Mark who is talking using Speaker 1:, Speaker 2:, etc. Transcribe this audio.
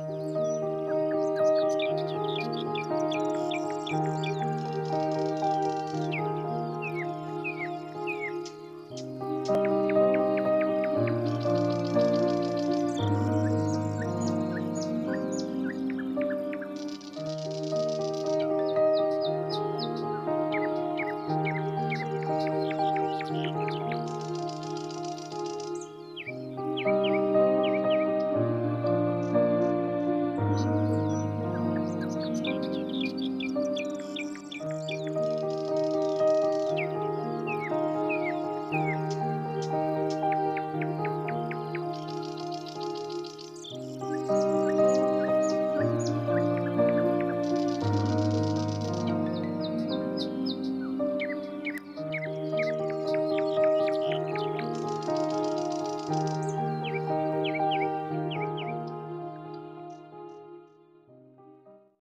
Speaker 1: Música